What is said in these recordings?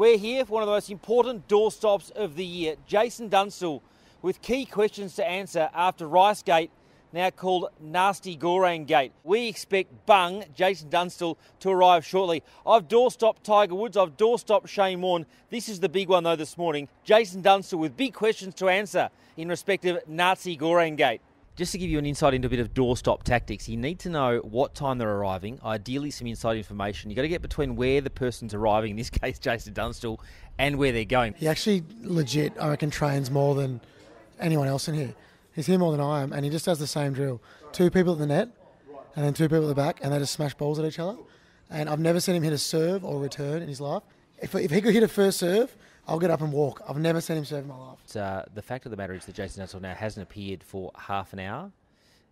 We're here for one of the most important doorstops of the year. Jason Dunstall with key questions to answer after Rice Gate, now called Nasty Goreng Gate. We expect Bung, Jason Dunstall, to arrive shortly. I've doorstopped Tiger Woods, I've doorstopped Shane Warne. This is the big one though this morning. Jason Dunstall with big questions to answer in respect of Nasi Goreng Gate. Just to give you an insight into a bit of doorstop tactics, you need to know what time they're arriving, ideally some inside information. You've got to get between where the person's arriving, in this case Jason Dunstall, and where they're going. He actually legit, I reckon, trains more than anyone else in here. He's here more than I am, and he just does the same drill. Two people at the net, and then two people at the back, and they just smash balls at each other. And I've never seen him hit a serve or return in his life. If, if he could hit a first serve, I'll get up and walk. I've never seen him serve in my life. Uh, the fact of the matter is that Jason Dunstall now hasn't appeared for half an hour,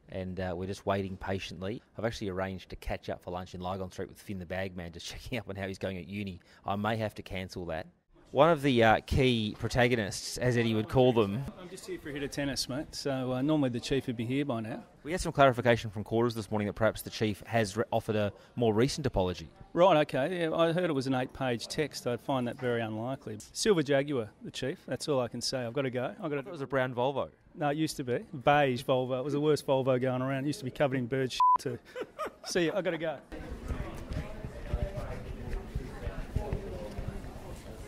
and uh, we're just waiting patiently. I've actually arranged to catch up for lunch in Lygon Street with Finn the Bagman, just checking up on how he's going at uni. I may have to cancel that. One of the uh, key protagonists, as Eddie would call them. I'm just here for a hit of tennis, mate. So uh, normally the chief would be here by now. We had some clarification from quarters this morning that perhaps the chief has re- offered a more recent apology. Right, okay. Yeah, I heard it was an eight-page text. I'd find that very unlikely. Silver Jaguar, the chief. That's all I can say. I've got to go. I've got It was a brown Volvo. No, it used to be beige Volvo. It was the worst Volvo going around. It used to be covered in bird shit too. See you. I've got to go.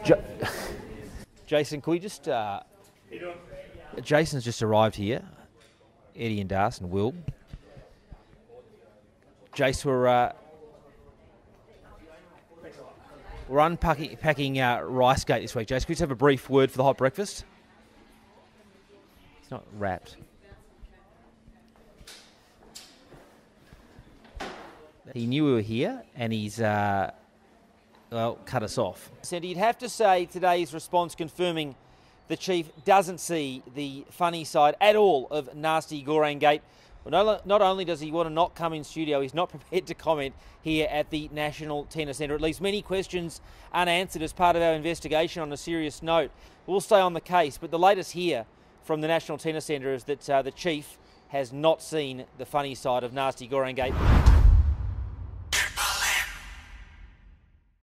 Ja- Jason, can we just. Uh, Jason's just arrived here. Eddie and Darcy and Will. Jace, we're, uh, we're unpacking packing, uh, Rice Gate this week. Jace, can we just have a brief word for the hot breakfast? It's not wrapped. He knew we were here, and he's uh, well cut us off. Said he'd have to say today's response confirming the chief doesn't see the funny side at all of nasty Goreng Gate. But not, only does he want to not come in studio, he's not prepared to comment here at the National Tennis Centre. At least many questions unanswered as part of our investigation on a serious note. We'll stay on the case, but the latest here from the National Tennis Centre is that uh, the chief has not seen the funny side of nasty Goreng Gate.